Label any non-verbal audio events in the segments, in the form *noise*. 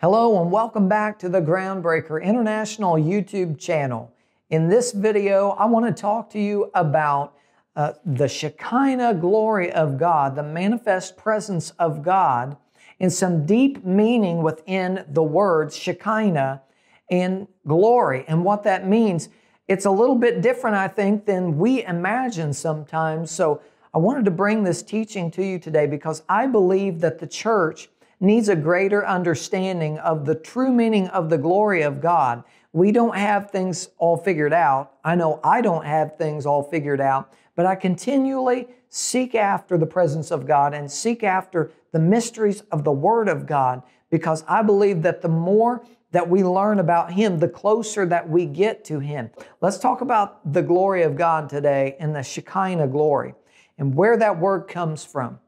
Hello and welcome back to the Groundbreaker International YouTube channel. In this video, I want to talk to you about uh, the Shekinah glory of God, the manifest presence of God, and some deep meaning within the words Shekinah and glory and what that means. It's a little bit different, I think, than we imagine sometimes. So I wanted to bring this teaching to you today because I believe that the church needs a greater understanding of the true meaning of the glory of God. We don't have things all figured out. I know I don't have things all figured out, but I continually seek after the presence of God and seek after the mysteries of the Word of God because I believe that the more that we learn about Him, the closer that we get to Him. Let's talk about the glory of God today and the Shekinah glory and where that word comes from.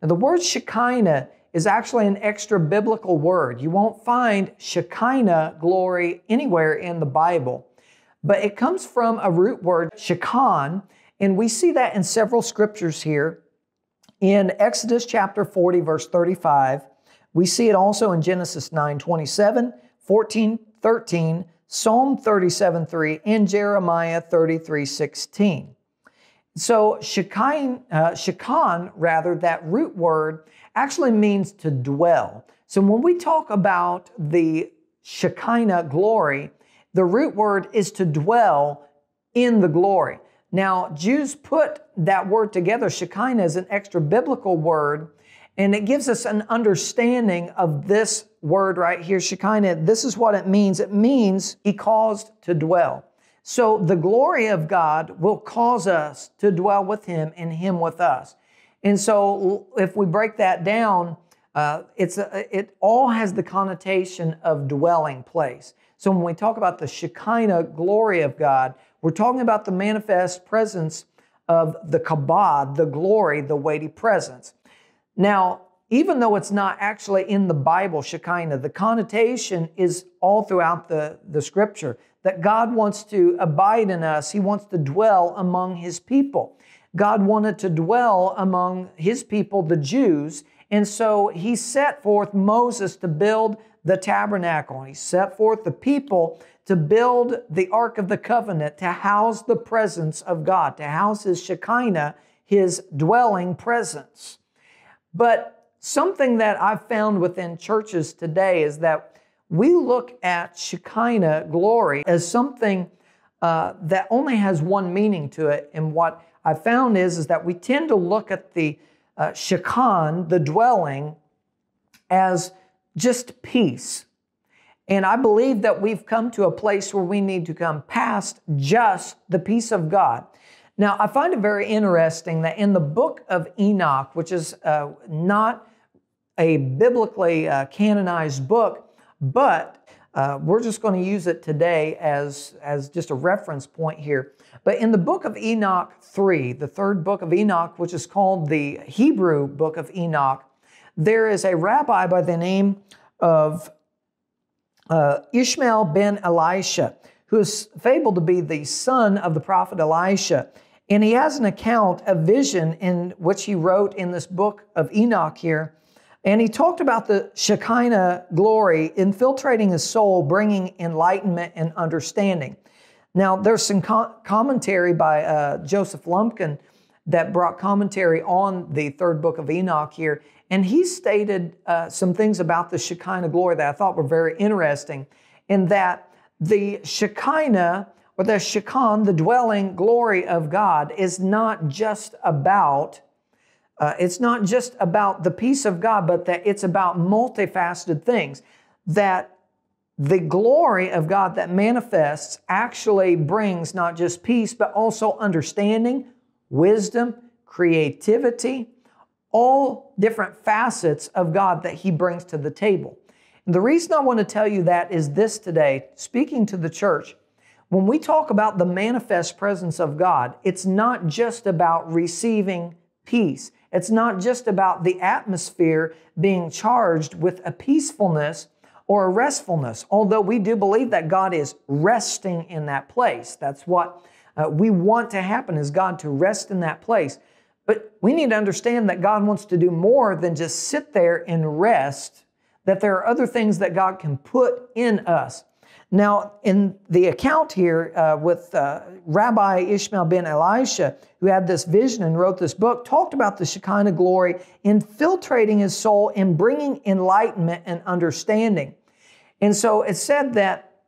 Now, the word Shekinah is actually an extra biblical word. You won't find Shekinah glory anywhere in the Bible, but it comes from a root word, Shekan, and we see that in several scriptures here. In Exodus chapter 40, verse 35, we see it also in Genesis 9 27, 14 13, Psalm 37 3, and Jeremiah 33 16. So Shekin, uh, rather, that root word actually means to dwell. So when we talk about the Shekinah glory, the root word is to dwell in the glory. Now, Jews put that word together, Shekinah, as an extra biblical word, and it gives us an understanding of this word right here, Shekinah. This is what it means it means he caused to dwell. So the glory of God will cause us to dwell with Him and Him with us. And so if we break that down, uh, it's a, it all has the connotation of dwelling place. So when we talk about the Shekinah glory of God, we're talking about the manifest presence of the kabod, the glory, the weighty presence. Now, even though it's not actually in the Bible, Shekinah, the connotation is all throughout the, the scripture that God wants to abide in us. He wants to dwell among His people. God wanted to dwell among His people, the Jews, and so He set forth Moses to build the tabernacle. He set forth the people to build the Ark of the Covenant, to house the presence of God, to house His Shekinah, His dwelling presence. But something that I've found within churches today is that we look at Shekinah glory as something uh, that only has one meaning to it. And what I found is, is that we tend to look at the uh, the dwelling, as just peace. And I believe that we've come to a place where we need to come past just the peace of God. Now, I find it very interesting that in the book of Enoch, which is uh, not a biblically uh, canonized book, but uh, we're just going to use it today as, as just a reference point here. But in the book of Enoch 3, the third book of Enoch, which is called the Hebrew book of Enoch, there is a rabbi by the name of uh, Ishmael ben Elisha, who is fabled to be the son of the prophet Elisha. And he has an account, a vision in which he wrote in this book of Enoch here and he talked about the Shekinah glory infiltrating his soul, bringing enlightenment and understanding. Now, there's some co- commentary by uh, Joseph Lumpkin that brought commentary on the third book of Enoch here, and he stated uh, some things about the Shekinah glory that I thought were very interesting, in that the Shekinah or the Shekinah, the dwelling glory of God, is not just about uh, it's not just about the peace of God, but that it's about multifaceted things. That the glory of God that manifests actually brings not just peace, but also understanding, wisdom, creativity, all different facets of God that He brings to the table. And the reason I want to tell you that is this today, speaking to the church. When we talk about the manifest presence of God, it's not just about receiving peace. It's not just about the atmosphere being charged with a peacefulness or a restfulness, although we do believe that God is resting in that place. That's what uh, we want to happen is God to rest in that place. But we need to understand that God wants to do more than just sit there and rest, that there are other things that God can put in us. Now, in the account here uh, with uh, Rabbi Ishmael ben Elisha, who had this vision and wrote this book, talked about the Shekinah glory infiltrating his soul and bringing enlightenment and understanding. And so it said that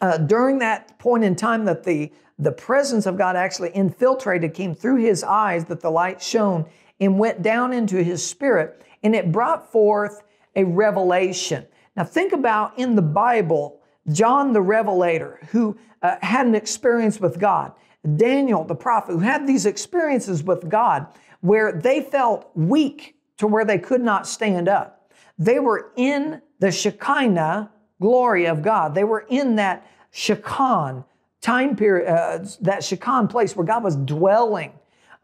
uh, during that point in time that the, the presence of God actually infiltrated, came through his eyes, that the light shone and went down into his spirit, and it brought forth a revelation. Now, think about in the Bible, John the Revelator, who uh, had an experience with God, Daniel the prophet, who had these experiences with God where they felt weak to where they could not stand up. They were in the Shekinah glory of God. They were in that Shekinah time period, uh, that Shekinah place where God was dwelling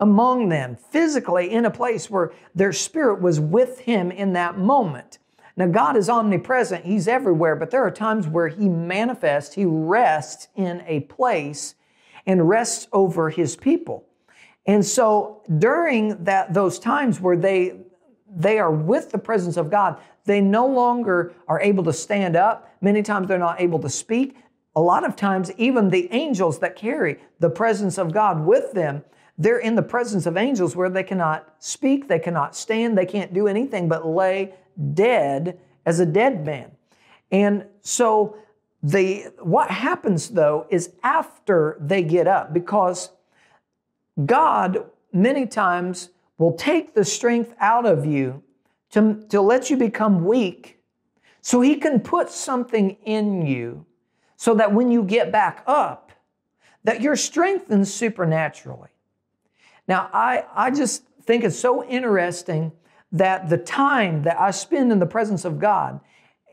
among them physically in a place where their spirit was with Him in that moment. Now, God is omnipresent, He's everywhere, but there are times where He manifests, He rests in a place and rests over His people. And so during that those times where they they are with the presence of God, they no longer are able to stand up. Many times they're not able to speak. A lot of times, even the angels that carry the presence of God with them, they're in the presence of angels where they cannot speak, they cannot stand, they can't do anything but lay dead as a dead man. And so the what happens though is after they get up because God many times will take the strength out of you to, to let you become weak so he can put something in you so that when you get back up that you're strengthened supernaturally now i, I just think it's so interesting that the time that I spend in the presence of God,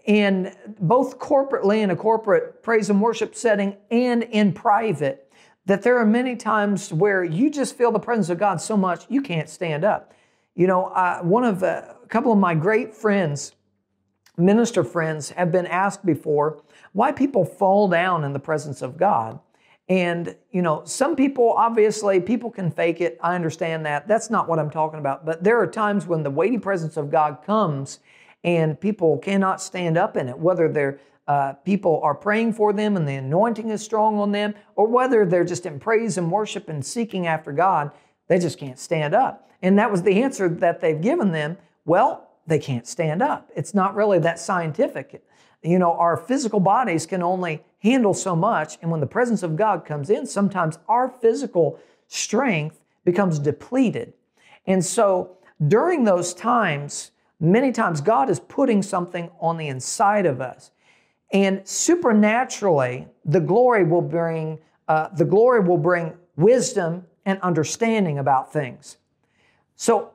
in both corporately in a corporate praise and worship setting and in private, that there are many times where you just feel the presence of God so much you can't stand up. You know, uh, one of uh, a couple of my great friends, minister friends, have been asked before why people fall down in the presence of God. And, you know, some people, obviously, people can fake it. I understand that. That's not what I'm talking about. But there are times when the weighty presence of God comes and people cannot stand up in it, whether they're uh, people are praying for them and the anointing is strong on them, or whether they're just in praise and worship and seeking after God, they just can't stand up. And that was the answer that they've given them. Well, they can't stand up. It's not really that scientific. You know, our physical bodies can only handle so much. And when the presence of God comes in, sometimes our physical strength becomes depleted. And so during those times, many times God is putting something on the inside of us. And supernaturally, the glory will bring, uh, the glory will bring wisdom and understanding about things. So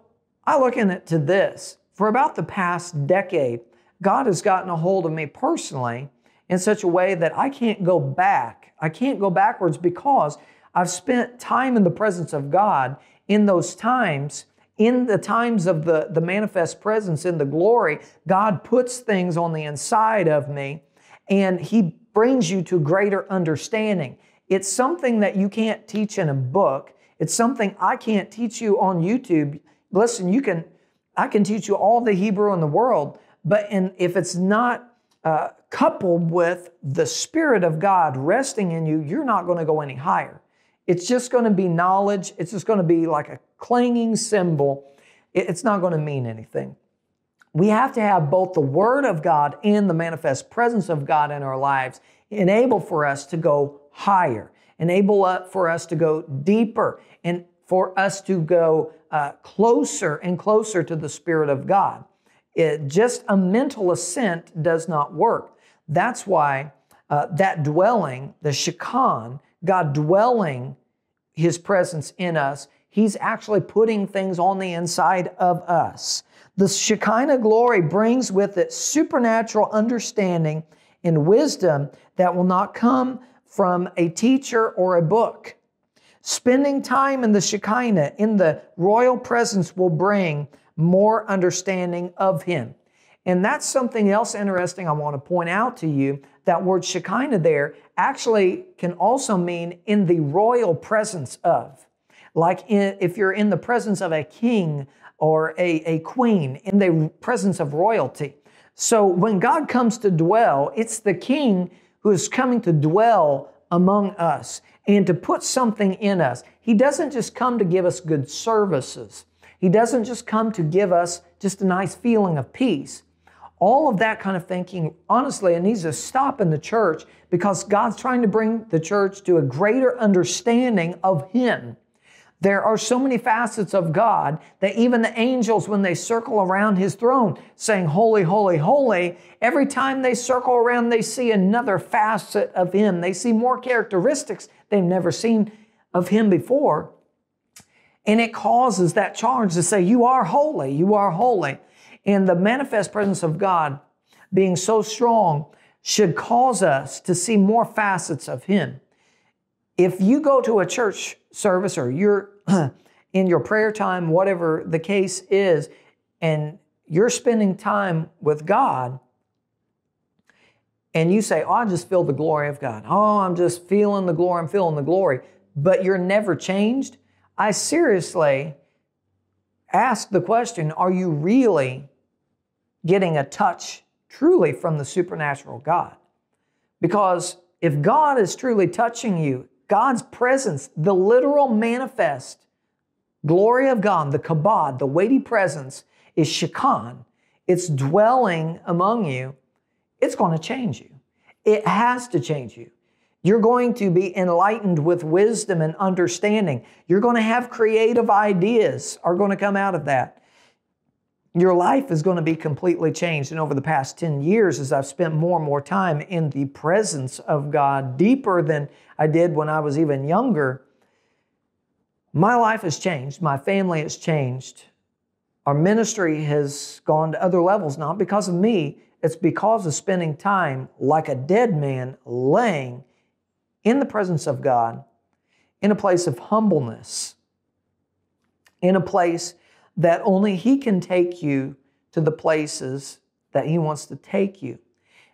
I look into this. For about the past decade, God has gotten a hold of me personally in such a way that I can't go back. I can't go backwards because I've spent time in the presence of God in those times. In the times of the, the manifest presence in the glory, God puts things on the inside of me and He brings you to greater understanding. It's something that you can't teach in a book. It's something I can't teach you on YouTube. Listen, you can, I can teach you all the Hebrew in the world, but in, if it's not uh, coupled with the Spirit of God resting in you, you're not going to go any higher. It's just going to be knowledge. It's just going to be like a clanging cymbal. It's not going to mean anything. We have to have both the Word of God and the manifest presence of God in our lives enable for us to go higher, enable for us to go deeper, and for us to go uh, closer and closer to the Spirit of God. It, just a mental assent does not work. That's why uh, that dwelling, the Shekinah, God dwelling His presence in us, He's actually putting things on the inside of us. The Shekinah glory brings with it supernatural understanding and wisdom that will not come from a teacher or a book. Spending time in the Shekinah, in the royal presence, will bring more understanding of Him. And that's something else interesting I want to point out to you. That word Shekinah there actually can also mean in the royal presence of. Like in, if you're in the presence of a king or a, a queen, in the presence of royalty. So when God comes to dwell, it's the king who is coming to dwell among us and to put something in us. He doesn't just come to give us good services. He doesn't just come to give us just a nice feeling of peace. All of that kind of thinking, honestly, it needs to stop in the church because God's trying to bring the church to a greater understanding of Him. There are so many facets of God that even the angels, when they circle around His throne saying, Holy, holy, holy, every time they circle around, they see another facet of Him. They see more characteristics they've never seen of Him before. And it causes that charge to say, You are holy, you are holy. And the manifest presence of God being so strong should cause us to see more facets of Him. If you go to a church service or you're *clears throat* in your prayer time, whatever the case is, and you're spending time with God, and you say, Oh, I just feel the glory of God. Oh, I'm just feeling the glory, I'm feeling the glory, but you're never changed, I seriously ask the question Are you really getting a touch truly from the supernatural God? Because if God is truly touching you, God's presence, the literal manifest glory of God, the kabod, the weighty presence, is shekan. It's dwelling among you. It's going to change you. It has to change you. You're going to be enlightened with wisdom and understanding. You're going to have creative ideas are going to come out of that. Your life is going to be completely changed. And over the past 10 years, as I've spent more and more time in the presence of God, deeper than I did when I was even younger, my life has changed. My family has changed. Our ministry has gone to other levels, not because of me, it's because of spending time like a dead man laying in the presence of God, in a place of humbleness, in a place that only He can take you to the places that He wants to take you.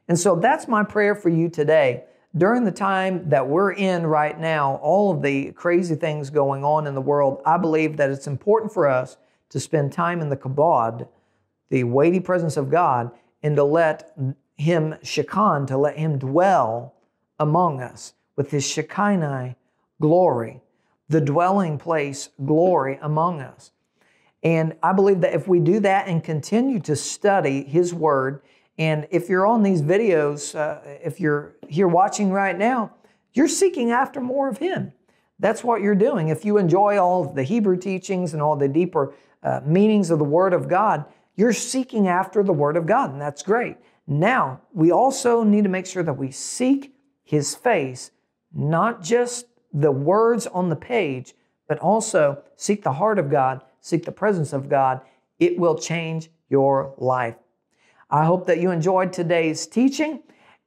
And so that's my prayer for you today. During the time that we're in right now, all of the crazy things going on in the world, I believe that it's important for us to spend time in the kabod, the weighty presence of God, and to let Him shekan, to let Him dwell among us with His Shekinah glory, the dwelling place glory among us. And I believe that if we do that and continue to study His Word, and if you're on these videos, uh, if you're here watching right now, you're seeking after more of Him. That's what you're doing. If you enjoy all of the Hebrew teachings and all the deeper uh, meanings of the Word of God, you're seeking after the Word of God, and that's great. Now, we also need to make sure that we seek His face, not just the words on the page, but also seek the heart of God seek the presence of God, it will change your life. I hope that you enjoyed today's teaching.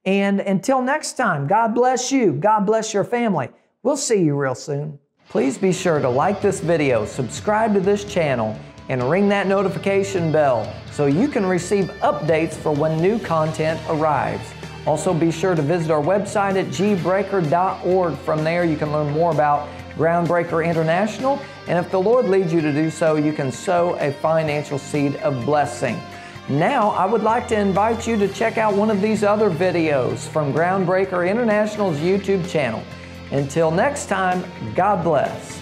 And until next time, God bless you. God bless your family. We'll see you real soon. Please be sure to like this video, subscribe to this channel, and ring that notification bell so you can receive updates for when new content arrives. Also, be sure to visit our website at gbreaker.org. From there, you can learn more about Groundbreaker International. And if the Lord leads you to do so, you can sow a financial seed of blessing. Now, I would like to invite you to check out one of these other videos from Groundbreaker International's YouTube channel. Until next time, God bless.